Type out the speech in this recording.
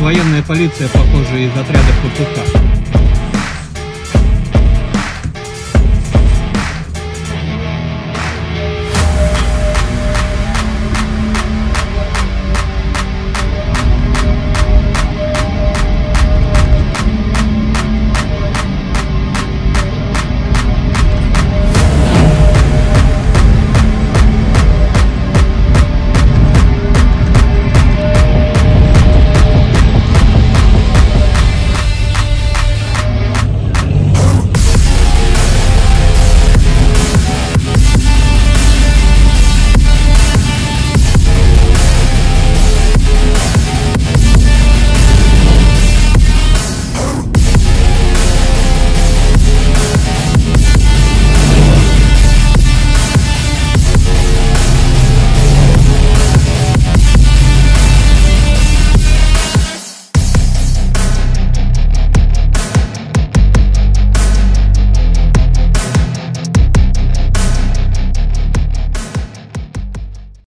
военная полиция, похоже, из отряда ППК.